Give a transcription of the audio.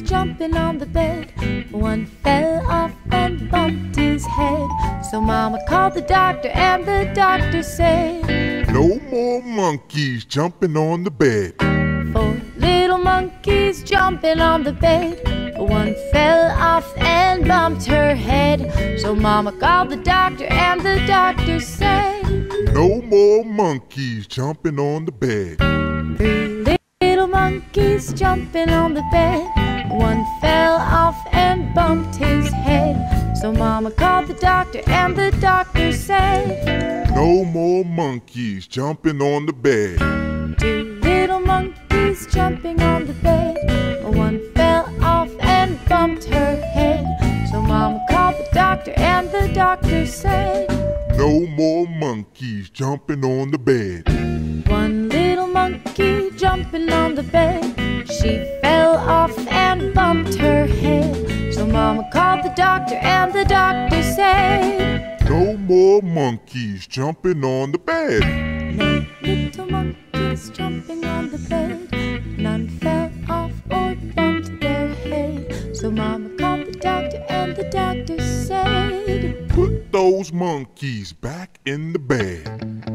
jumping on the bed. One fell off and bumped his head. So Mama called the doctor, and the doctor said, No more monkeys jumping on the bed. Four little monkeys jumping on the bed. One fell off and bumped her head. So Mama called the doctor, and the doctor said, No more monkeys jumping on the bed. Three little monkeys jumping on the bed. One fell off and bumped his head. So Mama called the doctor, and the doctor said, No more monkeys jumping on the bed. Two little monkeys jumping on the bed. One fell off and bumped her head. So Mama called the doctor, and the doctor said, No more monkeys jumping on the bed. One little monkey jumping on the bed. Mama called the doctor, and the doctor said, No more monkeys jumping on the bed. No little monkeys jumping on the bed. None fell off or bumped their head. So Mama called the doctor, and the doctor said, Put those monkeys back in the bed.